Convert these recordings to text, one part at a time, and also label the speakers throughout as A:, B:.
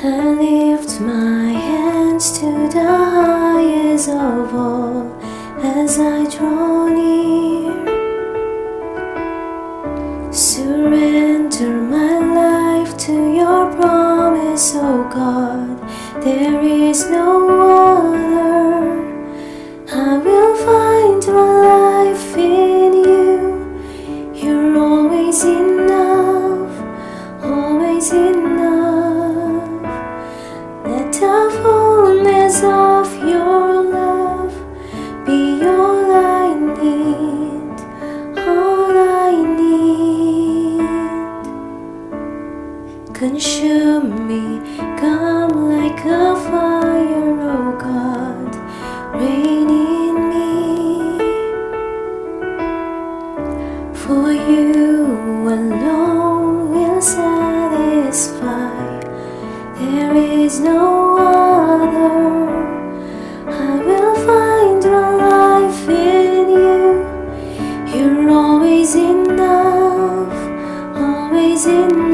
A: I lift my hands to the highest of all as I draw near. Surrender my life to your promise, O oh God. There is no other. Of your love be all I need, all I need. Consume me,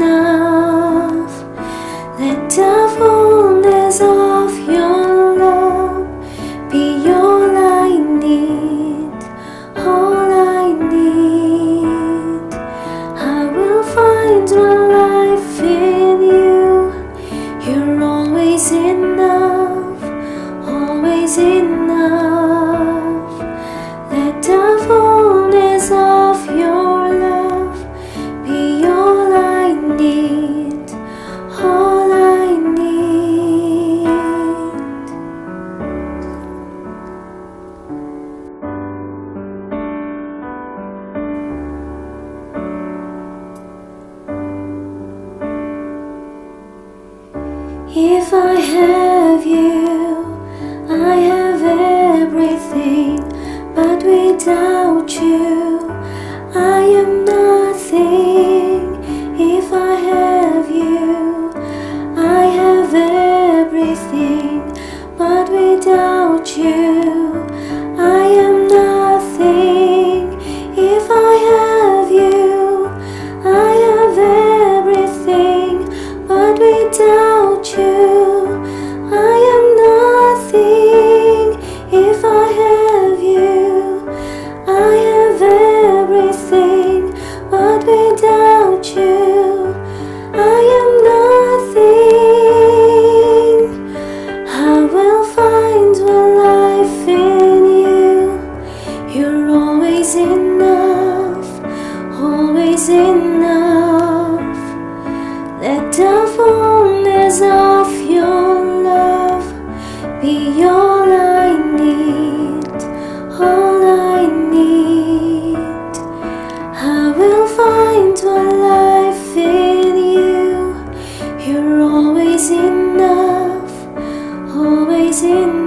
A: enough. If I have you, I have everything, but without you, I am nothing. If I have you, I have everything, but without you, always enough, always enough. Let the fullness of your love be all I need, all I need. I will find my life in you. You're always enough, always enough.